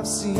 I've seen